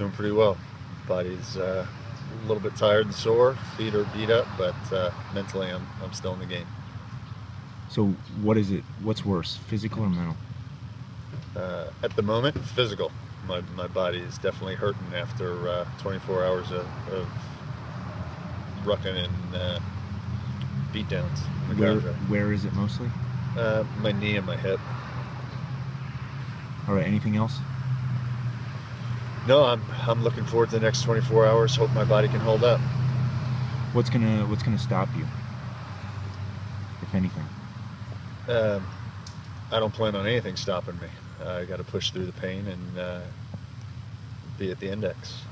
doing pretty well. Body's uh, a little bit tired and sore. Feet are beat up, but uh, mentally, I'm I'm still in the game. So what is it? What's worse, physical or mental? Uh, at the moment, physical. My my body is definitely hurting after uh, 24 hours of, of rucking and uh, beatdowns. Where where is it mostly? Uh, my knee and my hip. All right. Anything else? No, I'm I'm looking forward to the next 24 hours. Hope my body can hold up. What's gonna What's gonna stop you, if anything? Um, I don't plan on anything stopping me. I got to push through the pain and uh, be at the index.